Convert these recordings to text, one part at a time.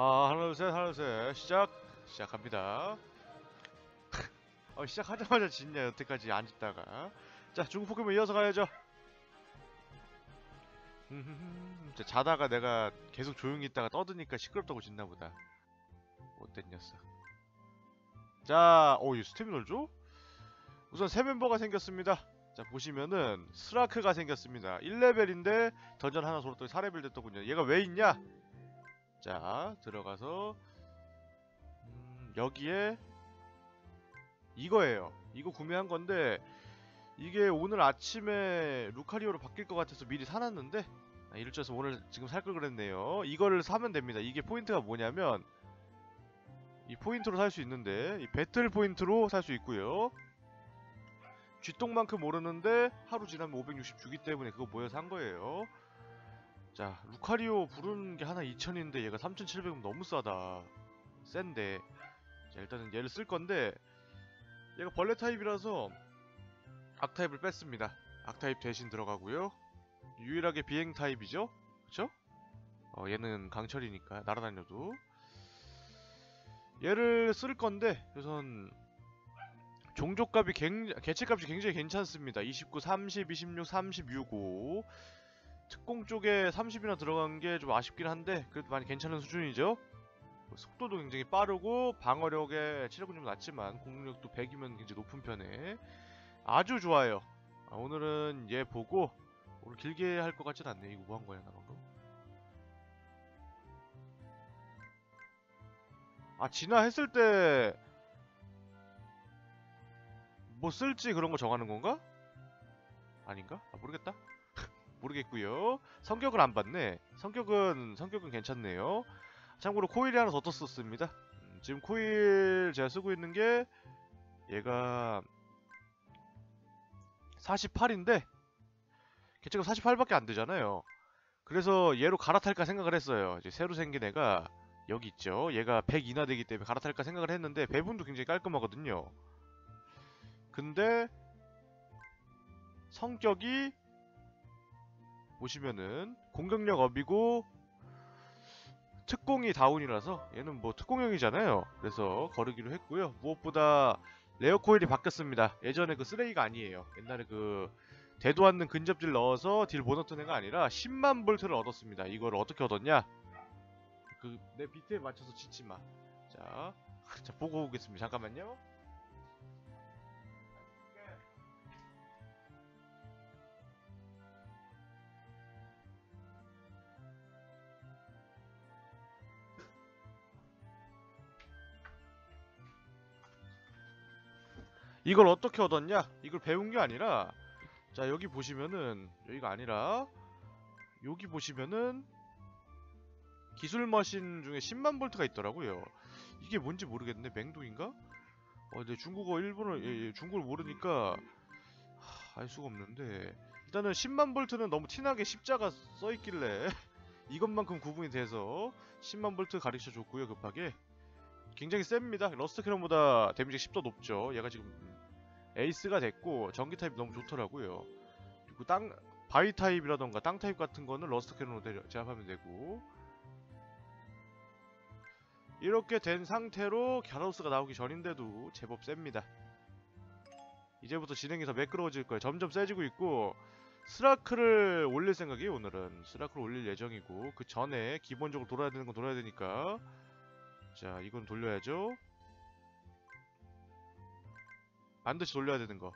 아 하나 둘셋 하나 둘셋. 시작. 시작합니다. 어 시작하자마자 짓냐 여태까지 안 짓다가. 자 중국 포켓몬 이어서 가야죠. 자, 자다가 내가 계속 조용히 있다가 떠드니까 시끄럽다고 짖나보다. 못된 녀석. 자, 오, 이 스태미널 줘? 우선 새 멤버가 생겼습니다. 자 보시면은 스라크가 생겼습니다. 1레벨인데 던전 하나 돌았더니 4레벨 됐더군요. 얘가 왜 있냐 자 들어가서 음, 여기에 이거예요. 이거 구매한 건데 이게 오늘 아침에 루카리오로 바뀔 것 같아서 미리 사놨는데 아, 이럴 줄 알아서 오늘 지금 살 걸 그랬네요. 이거를 사면 됩니다. 이게 포인트가 뭐냐면 이 포인트로 살 수 있는데 이 배틀 포인트로 살 수 있고요. 쥐똥만큼 오르는데 하루 지나면 560 주기 때문에 그거 모여서 한 거예요 자 루카리오 부르는 게 하나 2000인데 얘가 3700은 너무 싸다. 센데. 자 일단은 얘를 쓸 건데 얘가 벌레 타입이라서 악 타입을 뺐습니다. 악 타입 대신 들어가고요. 유일하게 비행 타입이죠? 그쵸? 어 얘는 강철이니까 날아다녀도. 얘를 쓸 건데 우선 종족값이 굉 개체값이 굉장히 괜찮습니다. 29, 30, 26, 30, 65 특공 쪽에 30이나 들어간 게 좀 아쉽긴 한데 그래도 많이 괜찮은 수준이죠 속도도 굉장히 빠르고 방어력에 체력은 좀 낮지만 공격력도 100이면 굉장히 높은 편에 아주 좋아요 아, 오늘은 얘 보고 오늘 길게 할 것 같진 않네 이거 뭐 한 거야 나 방금 아 진화 했을 때 뭐 쓸지 그런 거 정하는 건가? 아닌가? 아 모르겠다 모르겠고요. 성격을 안 봤네. 성격은 성격은 괜찮네요. 참고로 코일이 하나 더 떴었습니다. 음, 지금 코일 제가 쓰고 있는 게 얘가 48인데 개체가 48밖에 안 되잖아요. 그래서 얘로 갈아탈까 생각을 했어요. 이제 새로 생긴 애가 여기 있죠. 얘가 100 이나 되기 때문에 갈아탈까 생각을 했는데 배분도 굉장히 깔끔하거든요. 근데 성격이 보시면은 공격력 업이고 특공이 다운이라서 얘는 뭐 특공형이잖아요. 그래서 거르기로 했고요. 무엇보다 레어 코일이 바뀌었습니다. 예전에 그 쓰레기가 아니에요. 옛날에 그 대도 않는 근접질 넣어서 딜못 얻던 애가 아니라 10만 볼트를 얻었습니다. 이걸 어떻게 얻었냐? 그 내 비트에 맞춰서 짓지마. 자, 자 보고 오겠습니다. 잠깐만요 이걸 어떻게 얻었냐? 이걸 배운 게 아니라 자 여기 보시면은 여기가 아니라 여기 보시면은 기술 머신 중에 10만 볼트가 있더라고요. 이게 뭔지 모르겠네. 맹독인가? 어, 근데 중국어, 일본어, 예, 예, 중국어를 모르니까 하, 알 수가 없는데 일단은 10만 볼트는 너무 티나게 십자가 써 있길래 이것만큼 구분이 돼서 10만 볼트 가르쳐 줬고요 급하게 굉장히 셉니다. 러스터 캐논보다 데미지가 10더 높죠. 얘가 지금 에이스가 됐고 전기 타입 너무 좋더라고요. 그리고 땅 바위 타입이라던가 땅 타입 같은 거는 러스터 캐논으로 대- 제압하면 되고 이렇게 된 상태로 갸라도스가 나오기 전인데도 제법 셉니다. 이제부터 진행이 더 매끄러워질 거예요. 점점 세지고 있고 스라크를 올릴 생각이에요 오늘은 스라크를 올릴 예정이고 그 전에 기본적으로 돌아야 되는 건 돌아야 되니까 자 이건 돌려야죠 반드시 돌려야 되는 거.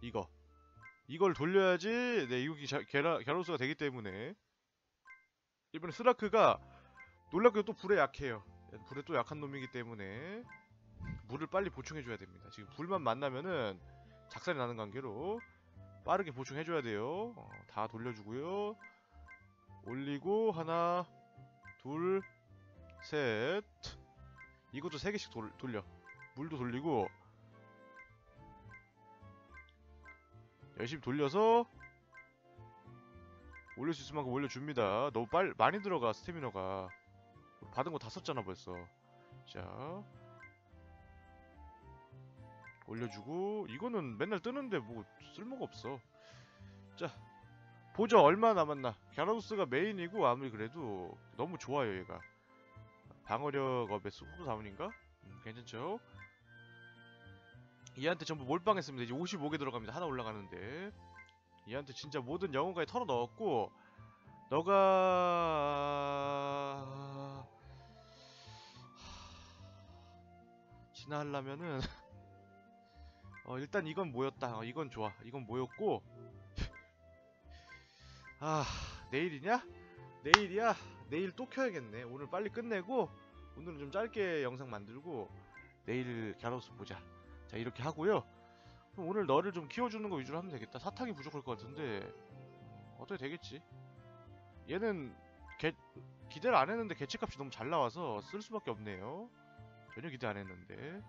이거. 이걸 돌려야지 네 이거 기- 게라, 갸로스가 되기 때문에. 이번에 스라크가 놀랍게도 또 불에 약해요. 불에 또 약한 놈이기 때문에 물을 빨리 보충해줘야 됩니다. 지금 불만 만나면은 작살이 나는 관계로 빠르게 보충해줘야 돼요. 어, 다 돌려주고요. 올리고 하나 둘 셋. 이것도 3개씩 돌, 돌려. 물도 돌리고 열심히 돌려서 올릴 수 있을 만큼 올려줍니다. 너무 빨 많이 들어가 스태미너가. 받은 거 다 썼잖아 벌써. 자. 올려주고 이거는 맨날 뜨는데 뭐 쓸모가 없어. 자 보죠 얼마 남았나? 갸라도스가 메인이고 아무리 그래도 너무 좋아요 얘가. 방어력 업에 수부 4문인가? 음, 괜찮죠? 얘한테 전부 몰빵했습니다. 이제 55개 들어갑니다. 하나 올라가는데 얘한테 진짜 모든 영혼까지 털어 넣었고 너가 진화하려면은 어 일단 이건 뭐였다. 어, 이건 좋아. 이건 뭐였고 아 내일이냐? 내일이야. 내일 또 켜야겠네. 오늘 빨리 끝내고 오늘은 좀 짧게 영상 만들고 내일 갸로스 보자. 자 이렇게 하고요. 그럼 오늘 너를 좀 키워주는 거 위주로 하면 되겠다. 사탕이 부족할 것 같은데 어떻게 되겠지? 얘는 개, 기대를 안 했는데 개체값이 너무 잘 나와서 쓸 수밖에 없네요. 전혀 기대 안 했는데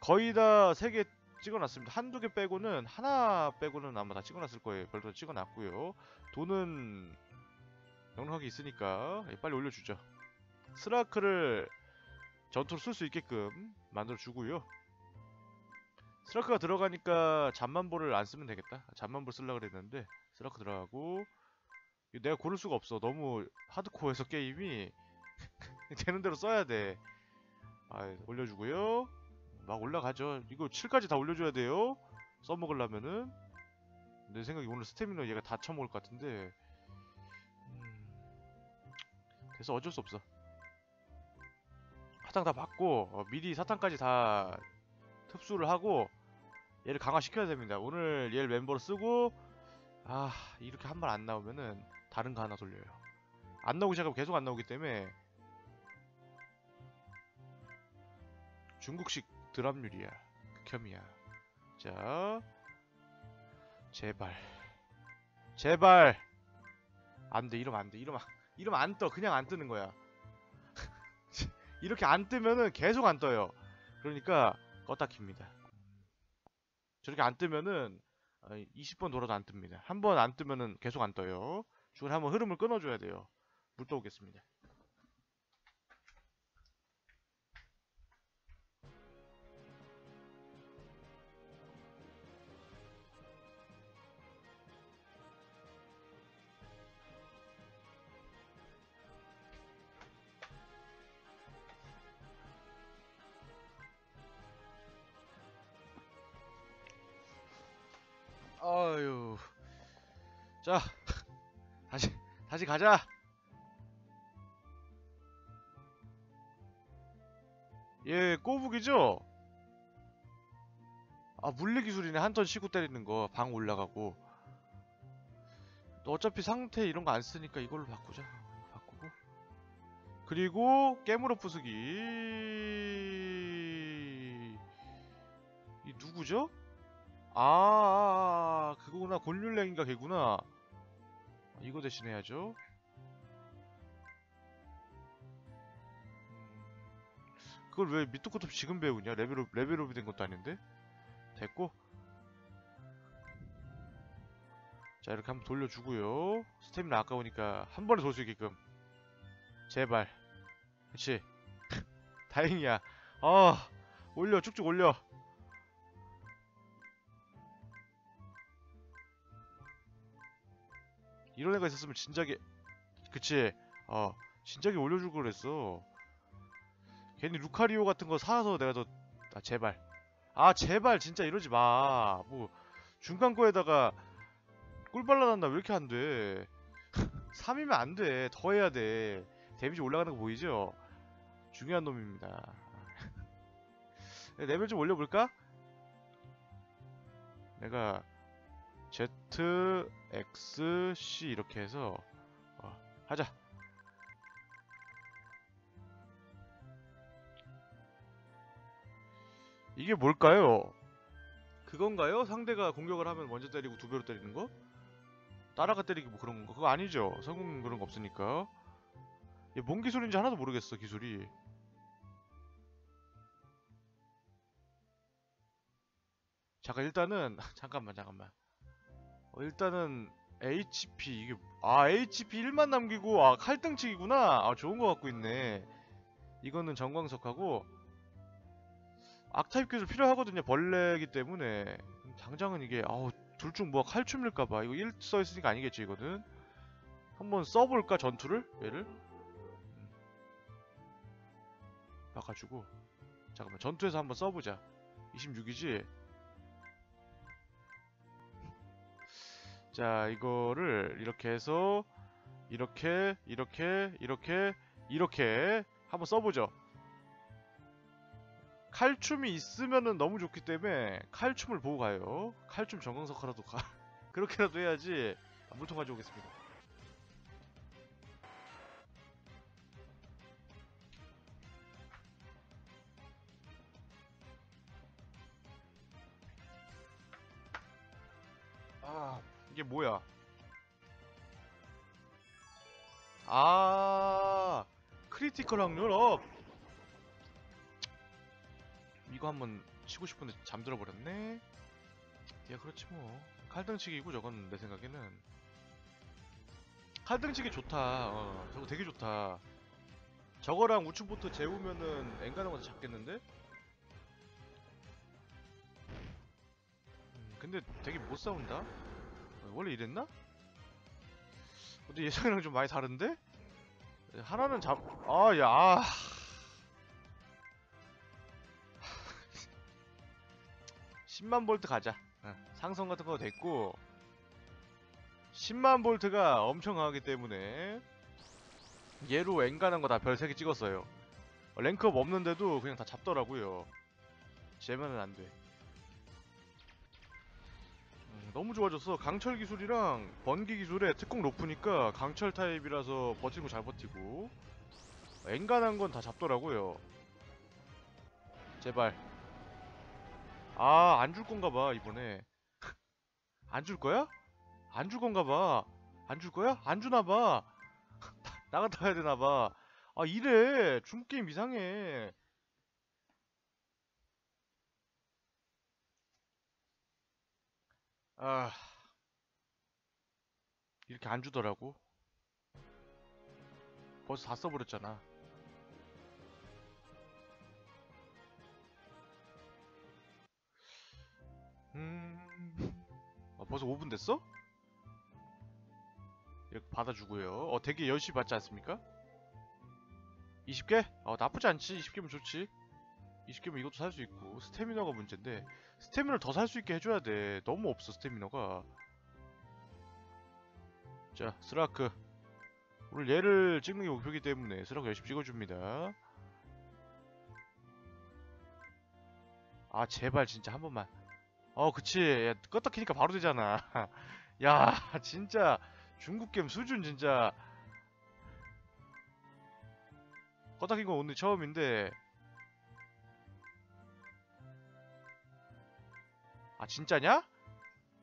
거의 다세개 찍어놨습니다. 한두 개 빼고는 하나 빼고는 아마 다 찍어놨을 거예요. 별도 찍어놨고요. 돈은 넉넉하게 있으니까 예, 빨리 올려주죠. 스라크를 전투로 쓸 수 있게끔 만들어주고요. 스라크가 들어가니까 잠만보를 안 쓰면 되겠다. 잠만보 쓰려고 그랬는데 스라크 들어가고 내가 고를 수가 없어. 너무 하드코어해서 게임이 되는 대로 써야 돼. 아, 올려주고요. 막 올라가죠. 이거 7까지 다 올려줘야 돼요. 써먹으려면은 내 생각에 오늘 스태미너 얘가 다 쳐먹을 것 같은데 음... 그래서 어쩔 수 없어. 사탕 다 받고 어, 미리 사탕까지 다 흡수를 하고 얘를 강화시켜야 됩니다. 오늘 얘를 멤버로 쓰고 아 이렇게 한 번 안 나오면은 다른 거 하나 돌려요. 안 나오기 시작하면 계속 안 나오기 때문에 중국식 드랍률이야. 극혐이야. 자 제발 제발 안돼 이러면 안돼 이러면 이러면 안 떠 그냥 안 뜨는 거야. 이렇게 안 뜨면은 계속 안 떠요. 그러니까 껐다 킵니다. 저렇게 안 뜨면은 20번 돌아도 안 뜹니다. 한 번 안 뜨면은 계속 안 떠요. 중간에 한번 흐름을 끊어줘야 돼요. 물 떠오겠습니다. 가자. 얘 꼬북이죠? 아 물리 기술이네. 한 턴 쉬고 때리는 거 방 올라가고. 너 어차피 상태 이런 거 안 쓰니까 이걸로 바꾸자. 바꾸고. 그리고 깨물어 부수기. 이 누구죠? 아, 아, 아 그거구나. 곤율랭인가 걔구나 이거 대신 해야죠. 음, 그걸 왜 밑도 끝도 지금 배우냐? 레벨업, 레벨업이 된 것도 아닌데? 됐고. 자 이렇게 한번 돌려주고요. 스태미나 아까우니까 한 번에 돌 수 있게끔. 제발. 그치? 다행이야. 아 올려 쭉쭉 올려 이런 애가 있었으면 진작에 그치? 어 진작에 올려줄 걸 그랬어. 괜히 루카리오 같은 거 사서 내가 더아 제발. 아 제발 진짜 이러지 마뭐 중간 거에다가 꿀 발라놨나 왜 이렇게 안돼? 3이면 안돼. 더 해야 돼. 데미지 올라가는 거 보이죠? 중요한 놈입니다. 레벨 좀 올려볼까? 내가 Z, X, C 이렇게 해서 어, 하자. 이게 뭘까요? 그건가요? 상대가 공격을 하면 먼저 때리고 두 배로 때리는 거? 따라가 때리기 뭐 그런 거 그거 아니죠? 성공 그런 거 없으니까. 얘 뭔 기술인지 하나도 모르겠어 기술이. 잠깐 일단은 잠깐만 잠깐만. 어, 일단은 HP 이게 아 HP 1만 남기고 아 칼등치기구나. 아 좋은 거 갖고 있네. 이거는 정광석하고 악타입 기술 필요하거든요 벌레기 때문에. 당장은 이게 아우 둘 중 뭐가 칼춤일까봐. 이거 1 써있으니까 아니겠지 이거는. 한번 써볼까 전투를? 얘를? 바꿔주고. 잠깐만 전투에서 한번 써보자. 26이지 자 이거를 이렇게 해서 이렇게 이렇게 이렇게 이렇게 한번 써보죠. 칼춤이 있으면은 너무 좋기 때문에 칼춤을 보고 가요. 칼춤 정강석화라도 가. 그렇게라도 해야지 아, 물통 가져오겠습니다. 아 이게 뭐야? 아 critical 확률 up 이거 한번 치고 싶은데 잠들어 버렸네. 야 그렇지 뭐. 칼등치기고 저건 내 생각에는. 칼등치기 좋다. 어 저거 되게 좋다. 저거랑 우측부터 재우면은 엔간한 거더 잡겠는데? 음, 근데 되게 못 싸운다? 어, 원래 이랬나? 근데 예상이랑 좀 많이 다른데? 하나는 잡... 아, 야, 아. (10만) 볼트 가자 어, 상성 같은 거 됐고 10만 볼트가 엄청 강하기 때문에 얘로 엔간한 거 다 별 3개 찍었어요 어, 랭크업 없는데도 그냥 다 잡더라고요 쟤면은 안돼 음, 너무 좋아졌어 강철 기술이랑 번기 기술에 특공 높으니까 강철 타입이라서 버티고 잘 버티고 엔간한 건 다 잡더라고요 제발 아 안 줄 건가 봐 이번에 안 줄 거야? 안 줄 건가 봐. 안 줄 거야? 안 주나 봐. 나갔다 와야 되나 봐. 아 이래. 중국 게임 이상해. 아 이렇게 안 주더라고. 벌써 다 써버렸잖아. 음. 아, 벌써 5분 됐어? 이렇게 받아주고요. 어, 되게 열심히 받지 않습니까? 20개? 어, 나쁘지 않지. 20개면 좋지. 20개면 이것도 살 수 있고. 스태미너가 문제인데. 스태미너를 더 살 수 있게 해줘야 돼. 너무 없어, 스태미너가. 자, 스라크. 오늘 얘를 찍는 게 목표이기 때문에 스라크 열심히 찍어줍니다. 아, 제발 진짜 한 번만. 어, 그치. 야, 껐다 키니까 바로 되잖아. 야, 진짜. 중국 게임 수준 진짜 껐다 킨거 오늘 처음인데 아 진짜냐?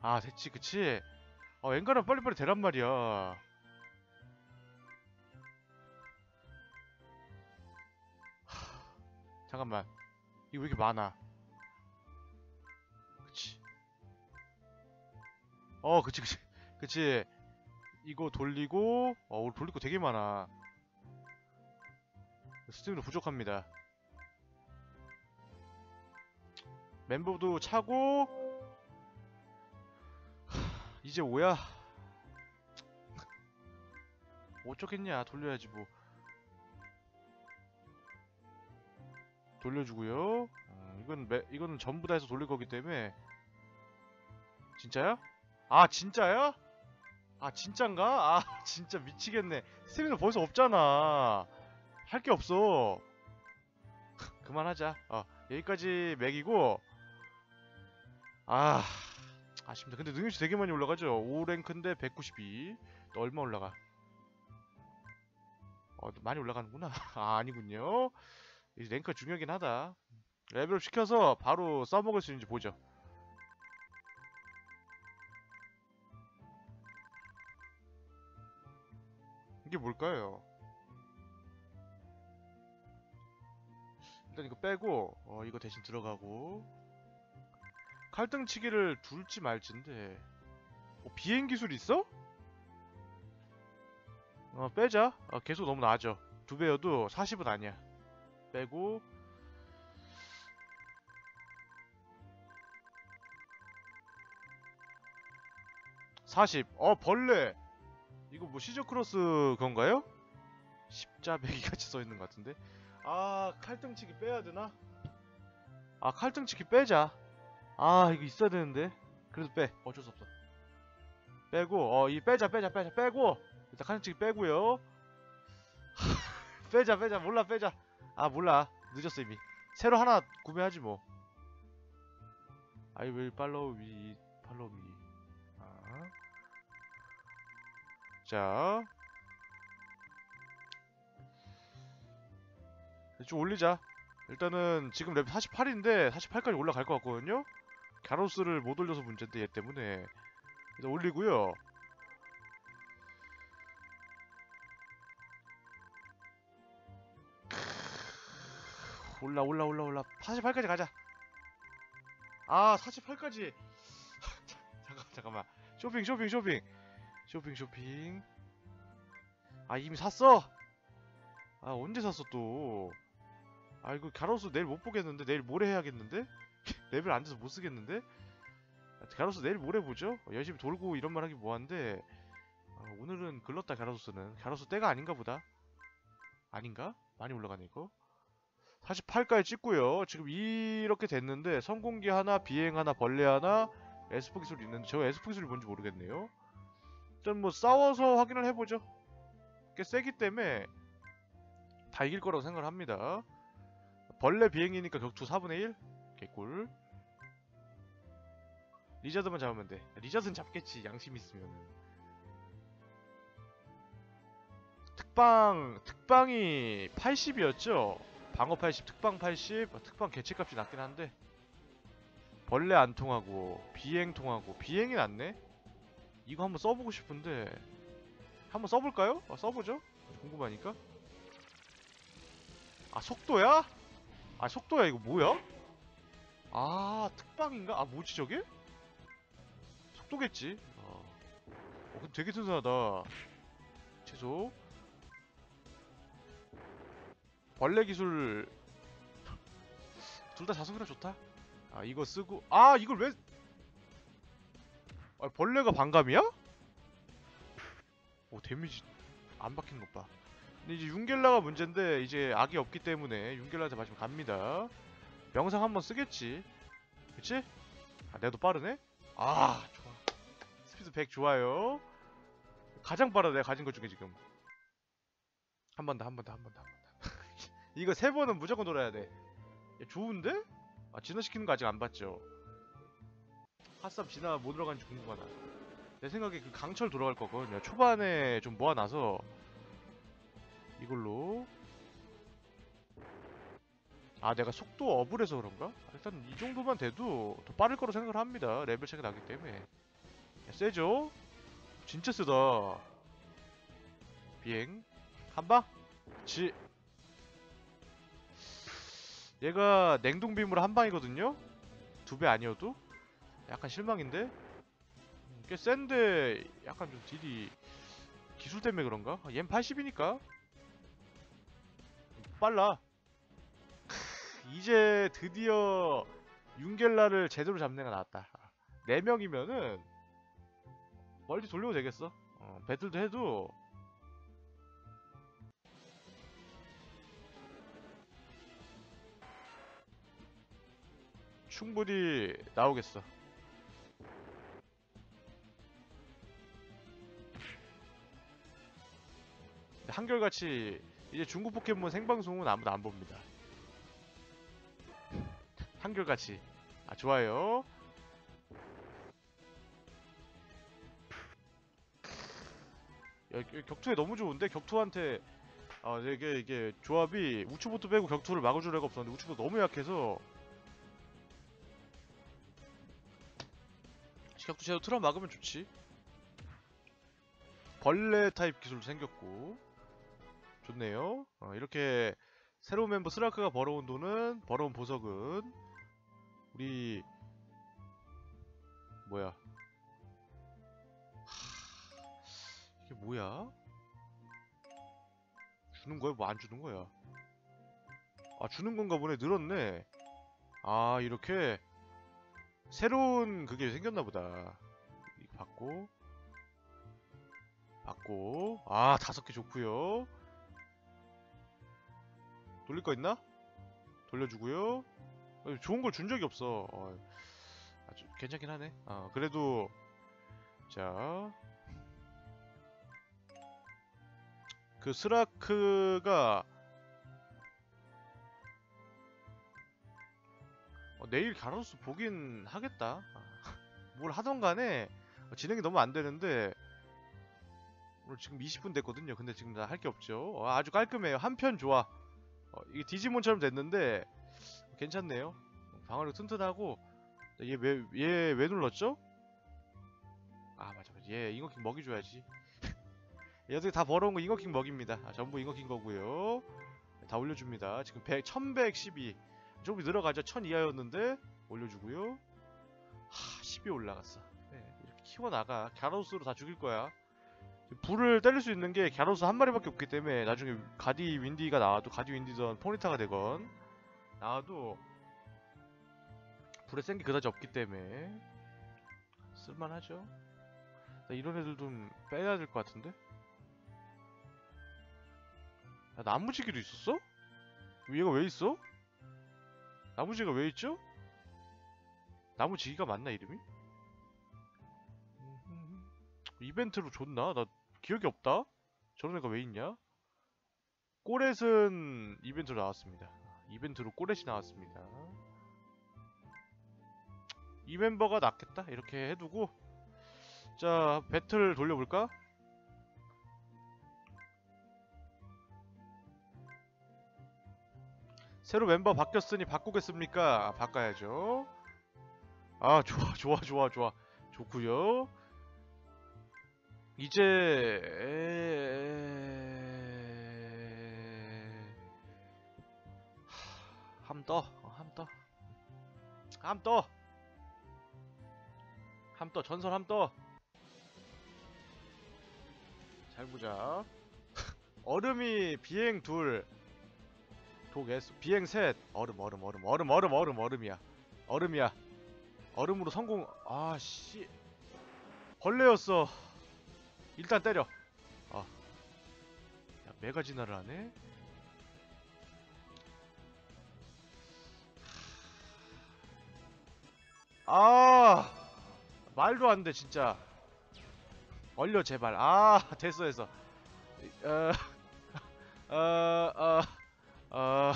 아 됐지 그치? 어 엔간은 빨리빨리 되란 말이야. 하, 잠깐만. 이거 왜 이렇게 많아? 그치. 어 그치 그치. 그치. 이거 돌리고 어 돌릴 거 되게 많아. 스태미나 부족합니다. 멤버도 차고 하, 이제 5야? 어쩌겠냐? 돌려야지 뭐. 돌려주고요. 어, 이건 매, 이거는 전부 다 해서 돌릴 거기 때문에. 진짜야? 아 진짜야? 아 진짠가? 아 진짜 미치겠네. 스태미너 벌써 없잖아. 할 게 없어. 그만하자. 어 여기까지 맥이고. 아 아쉽다. 근데 능력치 되게 많이 올라가죠? 5랭크인데 192 얼마 올라가? 어 많이 올라가는구나. 아 아니군요. 이 랭크가 중요하긴 하다. 레벨업 시켜서 바로 써먹을 수 있는지 보죠. 이게 뭘까요? 일단 이거 빼고 어 이거 대신 들어가고 칼등치기를 둘지 말지인데 어, 비행 기술 있어? 어 빼자. 어, 계속 너무 나아져. 두 배여도 40은 아니야. 빼고. (40) 어 벌레! 이거 뭐 시저 크로스 건가요? 십자배기 같이 써 있는 것 같은데. 아 칼등치기 빼야 되나? 아 칼등치기 빼자 아 이거 있어야 되는데. 그래도 빼. 어쩔 수 없어. 빼고 어 이 빼자 빼자 빼자 빼고. 일단 칼등치기 빼고요. 빼자 빼자 몰라 빼자. 아 몰라. 늦었어 이미. 새로 하나 구매하지 뭐. I will follow me follow me 아. 자. 좀 올리자. 일단은 지금 렙 48인데 48까지 올라갈 것 같거든요 갸로스를 못 올려서 문제인데 얘 때문에 일단 올리고요. 올라 올라 올라 올라. 48까지 가자. 아 48까지. 잠깐 잠깐만. 쇼핑 쇼핑 쇼핑. 쇼핑 쇼핑. 아 이미 샀어? 아 언제 샀어 또? 아 이거 갸로스 내일 못 보겠는데? 내일 모레 해야겠는데 레벨 안 돼서 못 쓰겠는데? 아, 갸로스 내일 모레 보죠? 어, 열심히 돌고 이런 말 하기 뭐한데 아, 오늘은 글렀다 갸로스는. 갸로스 때가 아닌가 보다. 아닌가? 많이 올라가네 이거. 48까지 찍고요. 지금 이렇게 됐는데 성공기 하나 비행 하나 벌레 하나 에스퍼 기술 있는데 저 에스퍼 기술이 뭔지 모르겠네요. 일단 뭐 싸워서 확인을 해보죠. 꽤 세기 때문에 다 이길 거라고 생각을 합니다. 벌레 비행이니까 격투 4분의 1 개꿀. 리자드만 잡으면 돼. 리자드는 잡겠지 양심 있으면 특방 특방이 80이었죠? 방어 80 특방 80 어, 특방 개체값이 낮긴 한데. 벌레 안 통하고 비행 통하고 비행이 낫네? 이거 한번 써보고 싶은데. 한번 써볼까요? 어, 써보죠. 궁금하니까. 아 속도야? 아 속도야? 이거 뭐야? 아 특방인가? 아 뭐지 저게? 속도겠지. 어, 어 근데 되게 튼튼하다. 최소. 벌레 기술. 둘 다 자석이라 좋다. 아 이거 쓰고. 아 이걸 왜? 아, 벌레가 반감이야? 오 데미지 안 박힌 것봐. 근데 이제 융겔라가 문제인데 이제 악이 없기 때문에 융겔라한테 맞으면 갑니다 명상 한번 쓰겠지. 그치? 아 내도 빠르네? 아 좋아. 스피드 100 좋아요. 가장 빠르다 내가 가진 것 중에 지금. 한 번 더 한 번 더 한 번 더 한 번 더. 이거 세 번은 무조건 돌아야 돼. 야, 좋은데? 아 진화시키는 거 아직 안 봤죠? 핫삼 진화 뭐 들어간지 궁금하다. 내 생각에 그 강철 들어갈 거거든요. 초반에 좀 모아놔서 이걸로 아 내가 속도 업을 해서 그런가? 일단 이 정도만 돼도 더 빠를 거로 생각을 합니다 레벨 차이가 나기 때문에 야, 세죠? 진짜 세다 비행 한방? 그치 얘가 냉동빔으로 한방이거든요? 두 배 아니어도? 약간 실망인데? 음, 꽤 센데 약간 좀 딜이 기술 때문에 그런가? 아, 얜 80이니까 빨라 이제 드디어 융겔라를 제대로 잡는 애가 나왔다. 4명이면은 멀티 돌려도 되겠어? 어, 배틀도 해도. 충분히 나오겠어. 한결같이 이제 중국 포켓몬 생방송은 아무도 안 봅니다 한결같이. 아 좋아요. 야, 격투에 너무 좋은데? 격투한테. 아 이게 이게 조합이 우추부터 빼고 격투를 막아줄 애가 없었는데 우추가 너무 약해서. 격투 제도 트라 막으면 좋지? 벌레 타입 기술 생겼고. 좋네요. 어, 이렇게 새로운 멤버 스라크가 벌어온 돈은 벌어온 보석은 우리 뭐야? 하... 이게 뭐야? 주는 거야? 뭐 안 주는 거야? 아 주는 건가 보네. 늘었네. 아 이렇게 새로운 그게 생겼나 보다. 받고 받고. 아 다섯 개 좋고요. 돌릴 거 있나? 돌려주고요. 어, 좋은 걸 준 적이 없어. 어, 아주 괜찮긴 하네. 어, 그래도 자. 그 스라크가 어, 내일 가로수 보긴 하겠다. 아, 뭘 하던 간에 어, 진행이 너무 안 되는데 오늘 지금 20분 됐거든요. 근데 지금 다 할 게 없죠. 어, 아주 깔끔해요. 한 편 좋아. 어, 이게 디지몬처럼 됐는데 괜찮네요. 방어력 튼튼하고 얘 왜 얘 왜 눌렀죠? 아 맞아 맞아. 얘 잉어킹 먹이 줘야지. 얘들 다 벌어온 거 잉어킹 먹입니다. 아, 전부 잉어킹 거고요. 다 올려줍니다. 지금 100, 1112. 조금 늘어가죠. 1000 이하였는데 올려주고요. 하, 10이 올라갔어. 네, 이렇게 키워나가. 갸로스로 다 죽일 거야. 불을 때릴 수 있는 게 갸로스 한 마리밖에 없기 때문에 나중에 가디 윈디가 나와도 가디 윈디든 포니타가 되건 나와도 불에 센 게 그다지 없기 때문에 쓸만하죠. 나 이런 애들 좀 빼야 될 것 같은데? 야, 나무지기도 있었어? 얘가 왜 있어? 나무지기가 왜 있죠? 나무지기가 맞나 이름이? 이벤트로 줬나? 나 기억이 없다? 저런 애가 왜 있냐? 꼬렛은 이벤트로 나왔습니다. 이벤트로 꼬렛이 나왔습니다. 이 멤버가 낫겠다? 이렇게 해두고 자 배틀 돌려볼까? 새로 멤버 바뀌었으니 바꾸겠습니까? 아, 바꿔야죠. 아 좋아 좋아 좋아 좋아 좋구요. 이제 함떠. 함떠. 함떠. 함떠. 전설 함떠. 잘 보자. 얼음이 비행 둘. 독에스 비행 셋. 얼음 얼음 얼음 얼음 얼음 얼음 얼음이야. 얼음이야. 얼음으로 성공. 아씨. 벌레였어. 일단 때려. 아. 야, 메가 진화를 하네 아 말도 안 돼 진짜. 얼려 제발. 아 됐어 됐어 어 어 어 어.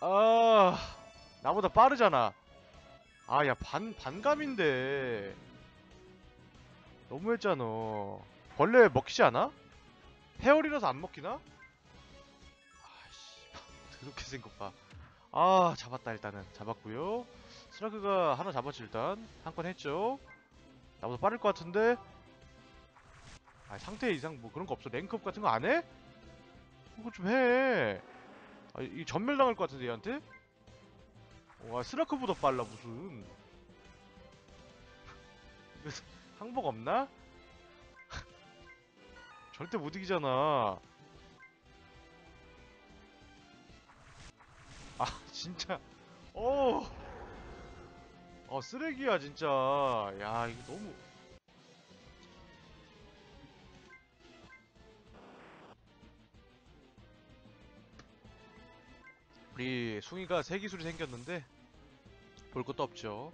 어, 나보다 빠르잖아. 아 야 반 반감인데. 너무했잖아. 벌레 먹히지 않아? 페어리라서 안 먹히나? 아씨 더럽게 생각 봐 아 잡았다 일단은. 잡았고요 스라크가 하나 잡았지 일단. 한 건 했죠. 나보다 빠를 것 같은데. 아 상태 이상 뭐 그런 거 없어. 랭크업 같은 거 안 해? 그거 좀해. 아 이게 전멸 당할 것 같은데 얘한테? 와 스라크보다 빨라 무슨. 항복 없나? 절대 못 이기잖아. 아 진짜. 어 우어 쓰레기야 진짜. 야 이거 너무. 우리 숭이가 새 기술이 생겼는데 볼 것도 없죠.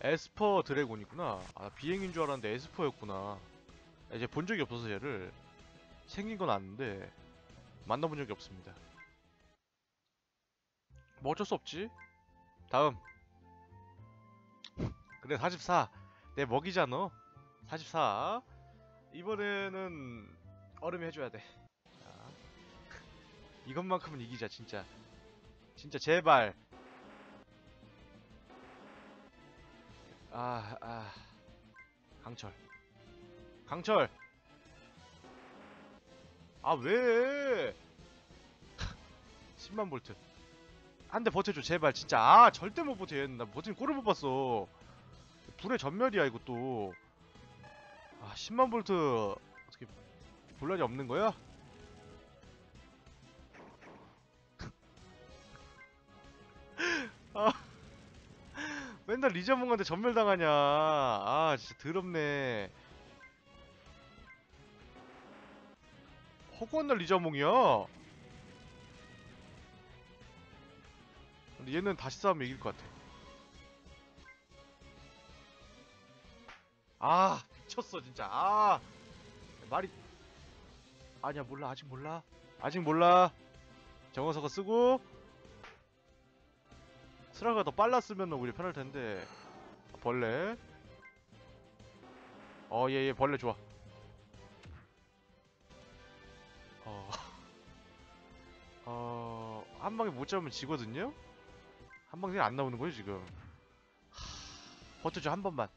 에스퍼 드래곤이구나. 아 비행인 줄 알았는데 에스퍼였구나. 이제 본 적이 없어서 얘를 생긴 건 아는데 만나본 적이 없습니다 뭐 어쩔 수 없지. 다음. 그래 44. 내 먹이잖아. 44. 이번에는 얼음이 해줘야 돼. 자. 이것만큼은 이기자 진짜. 진짜 제발. 아 아. 강철. 강철. 아 왜? 10만 볼트. 한 대 버텨줘 제발. 진짜. 아 절대 못 버텨 얘는. 나 버티는 꼴을 못 봤어. 불의 전멸이야 이것도 아 10만 볼트 어떻게 본란이 없는 거야? 아 맨날 리자몽한테 전멸 당하냐. 아 진짜 더럽네. 허구한 날 리자몽이야. 근데 얘는 다시 싸우면 이길 것 같아. 아 미쳤어 진짜. 아 말이 아니야 몰라 아직 몰라 아직 몰라. 정어서가 쓰고 스라가 더 빨랐으면 우리 편할 텐데 벌레. 어, 얘, 얘 벌레 좋아. 어, 어, 한 방에 못 잡으면 지거든요? 한 방에 안 나오는 거예요, 지금. 하, 버텨줘, 한 번만.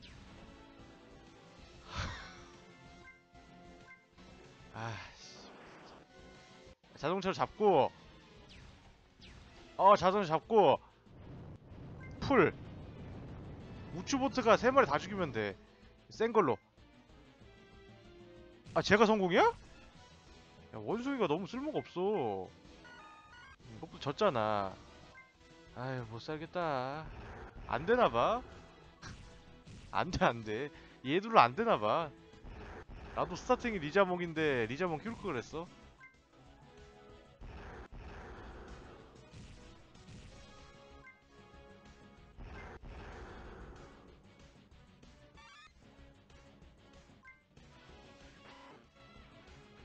아, 씨. 자동차로 잡고, 어, 자동차 잡고, 풀. 우추보트가 세 마리 다 죽이면 돼. 센 걸로. 아, 제가 성공이야? 야, 원숭이가 너무 쓸모가 없어. 이것도 졌잖아. 아유, 못 살겠다. 안 되나봐. 안 돼, 안 돼. 얘들로 안 되나봐. 나도 스타팅이 리자몽인데, 리자몽 키울 걸 그랬어.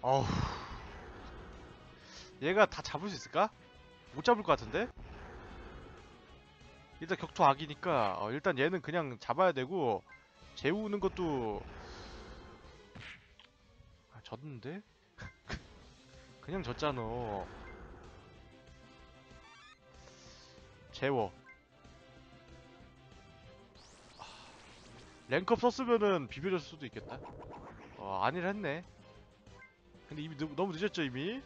어후. 얘가 다 잡을 수 있을까? 못 잡을 것 같은데? 일단 격투 악이니까 어, 일단 얘는 그냥 잡아야 되고 재우는 것도 아, 졌는데? 그냥 졌잖아. 재워. 아, 랭크업 썼으면은 비벼졌을 수도 있겠다. 어 아니라 했네. 근데 이미 너무 늦었죠 이미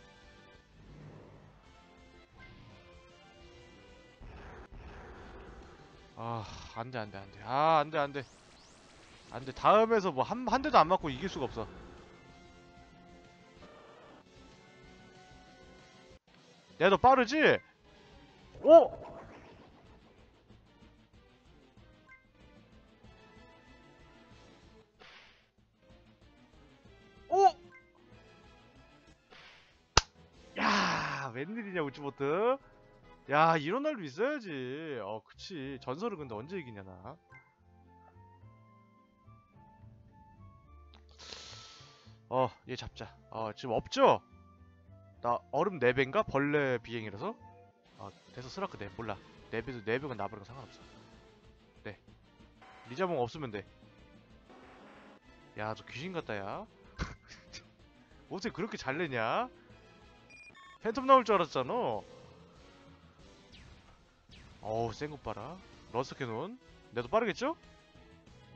아 안돼 안돼 안돼 아 안돼 안돼 안돼 다음에서 뭐 한 한 대도 안 맞고 이길 수가 없어 야너 빠르지? 오! 오! 야 웬일이냐 우치보트 야 이런 날도 있어야지 어 그치 전설은 근데 언제 이기냐 나 어, 얘 잡자. 어, 지금 없죠? 나 얼음 4배인가? 벌레 비행이라서? 어, 돼서 스라크 4, 몰라. 4배도 4배가 나버리고 상관없어. 네. 리자몽 없으면 돼. 야, 너 귀신 같다, 야. 어떻게 그렇게 잘 내냐? 팬텀 나올 줄 알았잖아. 어우, 센 것 봐라. 러스터 캐논. 얘도 빠르겠죠?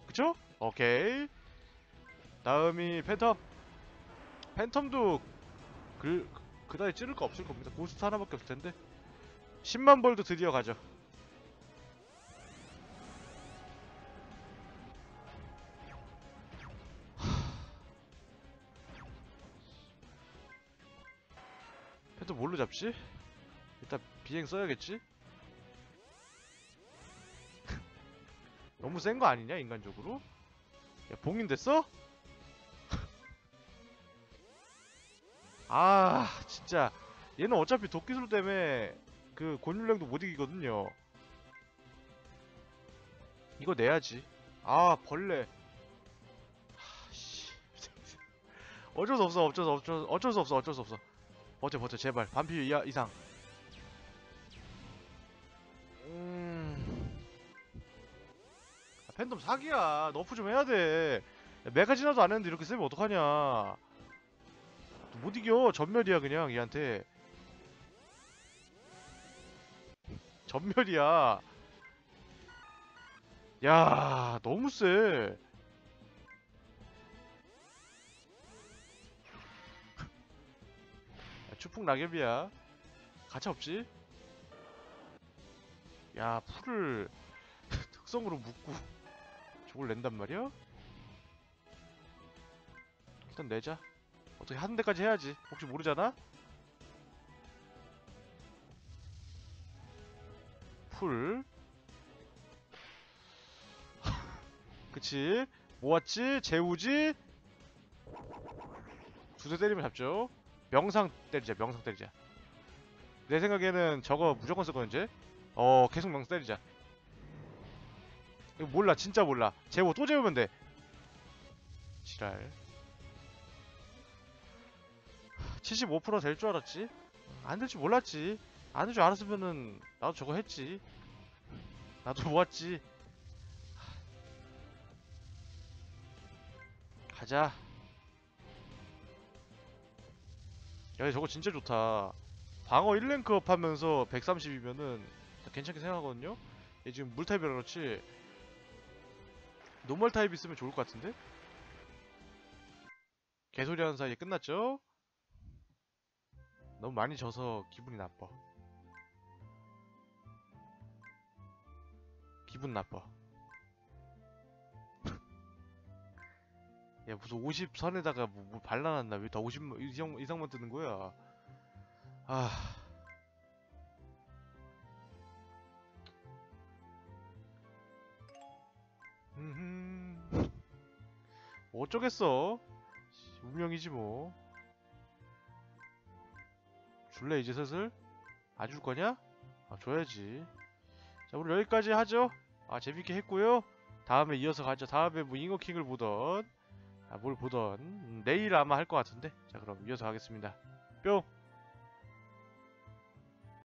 그쵸? 오케이. 다음이 팬텀. 팬텀도 그, 그다지 찌를 거 없을 겁니다. 고스트 하나밖에 없을 텐데. 10만 볼트 드디어 가죠. 팬텀 뭘로 잡지? 일단 비행 써야겠지? 너무 센 거 아니냐 인간적으로? 야 봉인 됐어? 아 진짜. 얘는 어차피 도끼술 때문에 그 곤율랭도 못 이기거든요. 이거 내야지. 아 벌레. 어쩔 수 없어 어쩔 수 없어 어쩔 수 없어 어쩔 수 없어. 버텨 버텨 제발. 반피 이상 팬덤 사기야. 너프 좀 해야 돼. 야, 메가 지나도 안 했는데 이렇게 세면 어떡하냐. 못 이겨. 전멸이야 그냥 얘한테. 전멸이야. 야 너무 세 야, 추풍 낙엽이야. 가차 없지? 야 풀을 특성으로 묶고 저걸 낸단 말이야 일단 내자 어떻게 하는 데까지 해야지. 혹시 모르잖아? 풀. 그치. 모았지? 재우지? 두대 때리면 잡죠. 명상 때리자 명상 때리자 내 생각에는 저거 무조건 쓰거든 쟤? 어 계속 명상 때리자 이거 몰라 진짜 몰라. 재워 또 재우면 돼. 지랄. 75%될 줄 알았지? 안 될 줄 몰랐지. 안 될 줄 알았으면은 나도 저거 했지. 나도 모았지. 가자. 야 저거 진짜 좋다. 방어 1 rank up 하면서 130이면은 괜찮게 생각하거든요? 얘 지금 물타입이라 그렇지 normal 타입 있으면 좋을 것 같은데? 개소리 하는 사이에 끝났죠? 너무 많이 져서 기분이 나빠. 기분 나빠. 야 무슨 50 선에다가 뭐, 뭐 발라놨나? 왜 다 50 이상, 이상만 뜨는 거야? 아 뭐 어쩌겠어? 운명이지 뭐. 줄래 이제 슬슬? 안 줄 거냐? 아 줘야지. 자 우리 여기까지 하죠? 아 재밌게 했고요. 다음에 이어서 가죠. 다음에 뭐 잉어킹을 보던 아 뭘 보던. 음, 내일 아마 할 것 같은데. 자 그럼 이어서 가겠습니다. 뿅